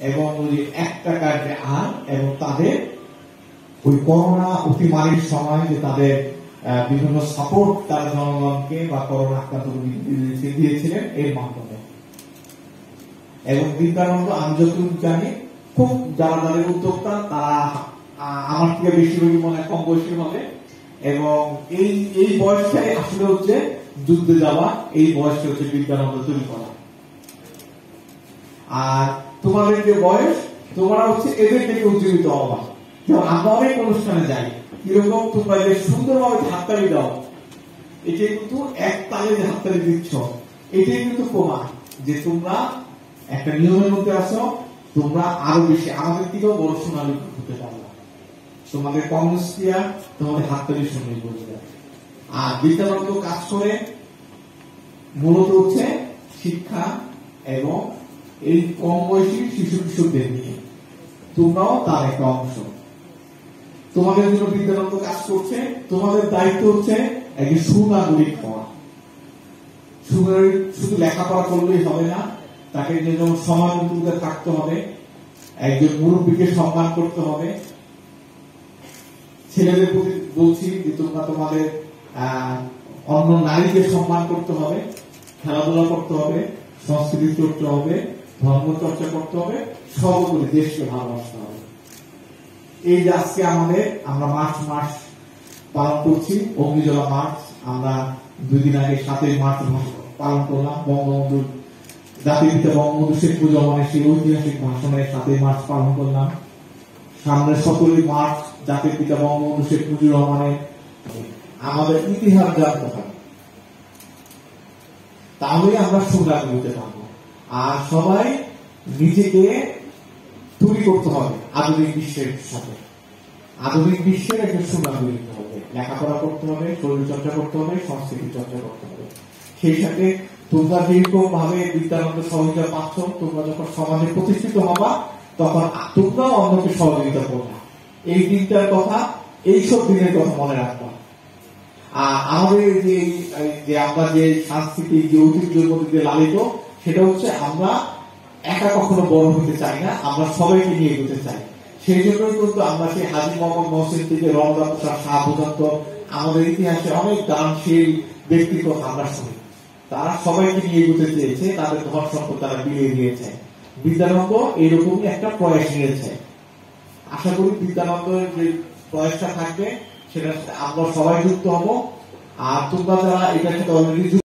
এবং ওই এক টাকার যে আয় এবং তাদের ওই করোনা অতিমারির সময় যে তাদের বিভিন্ন সাপোর্ট তারা জনগণকে বা করোনা আক্রান্ত দিয়েছিলেন, এর মাধ্যমে। এবং বিদ্যানন্দ আমি যতটুকু জানি খুব যারা যাদের উদ্যোক্তা, তারা আমার থেকে বেশি রোগী মনে কম বয়সী হবে। এবং এই এই বয়সটাই আসলে হচ্ছে যুদ্ধে যাওয়া, এই বয়সটা হচ্ছে বিদ্যানন্দ তৈরি করা। আর তোমাদের যে বয়স, তোমরা হচ্ছে এদের থেকে উজ্জীবিত হওয়া যেমন আমরা অনেক অনুষ্ঠানে যাই কীরকম তোমরা যে সুন্দরভাবে দাও কিন্তু এক তালে দিচ্ছ, এটাই কিন্তু প্রমাণ যে তোমরা একটা নিয়মের মধ্যে তোমরা আরও বেশি, আমাদের থেকেও বড় হতে পারবে তোমাদের কর্মস্ক্রিয়া তোমাদের হাততালি শুনে বলবে আর বিদ্যালয় কাজ করে, মূলত হচ্ছে শিক্ষা এবং এই কম বয়সী শিশু কিশোরদের নিয়ে। তোমরাও তার একটা অংশ। তোমাদের জন্য বিদ্যানন্দ কাজ করছে, তোমাদের দায়িত্ব হচ্ছে একজন সুনাগরিক হওয়া। সুনাগরিক শুধু লেখাপড়া করলেই হবে না, তাকে যেন সমাজ উন্নতিতে থাকতে হবে, একজন মুরব্বীকে সম্মান করতে হবে। ছেলেদের প্রতি বলছি যে তোমরা তোমাদের অন্য নারীকে সম্মান করতে হবে, খেলাধুলা করতে হবে, সংস্কৃতি চর্চা হবে ধর্ম চর্চা করতে হবে, সর্বোপরি দেশকে ভালোবাসতে হবে। এই যে আজকে আমাদের, আমরা মার্চ মাস পালন করছি, অগ্নিজলা মার্চ, আমরা দুই দিন আগে সাতই মার্চ পালন করলাম, বঙ্গবন্ধুর জাতির পিতা বঙ্গবন্ধু শেখ মুজিবুর সেই ঐতিহাসিক ভাষণের সাতই মার্চ পালন করলাম। সামনে সতেরোই মার্চ জাতির পিতা বঙ্গবন্ধু শেখ মুজিবুর রহমানের আমাদের ইতিহাস জানতে হবে। তাহলেই আমরা সংগ্রামী হতে পারব। আর সবাই নিজেকে তৈরি করতে হবে আধুনিক বিশ্বের সাথে। আধুনিক বিশ্বের একটা হতে হবে। লেখাপড়া করতে হবে শরীর চর্চা করতে হবে সংস্কৃতি চর্চা করতে হবে। সেই সাথে তোমরা যেরকম ভাবে বিদ্যানন্দ সহযোগিতা পাচ্ছ, তোমরা যখন সমাজে প্রতিষ্ঠিত হবা, তখন তোমরাও অন্যকে সহযোগিতা করবা। এই দিনটার কথা, এইসব দিনের কথা মনে রাখবা। আর আমাদের যে আমরা যে সাংস্কৃতিক যে ঐতিহ্যের মধ্যে যে লালিত সেটা হচ্ছে আমরা একা কখনো বড় হতে চাই না, আমরা সবাইকে নিয়ে এগোতে চাই। সেই জন্যই কিন্তু আমরা সেই হাজি মোহাম্মদ মহসিন থেকে রমজান প্রসাদ শাহ আমাদের ইতিহাসে অনেক দানশীল ব্যক্তির কথা আমরা শুনি। তারা সবাইকে নিয়ে এগোতে চেয়েছে, তাদের ধন সম্পদ তারা বিলিয়ে দিয়েছে। বিদ্যানন্দ এইরকমই একটা প্রয়াস নিয়েছে। আশা করি বিদ্যানন্দের যে প্রয়াসটা থাকবে, সেটা আমরা সবাই যুক্ত হব। আর তোমরা যারা এটার সাথে অলরেডি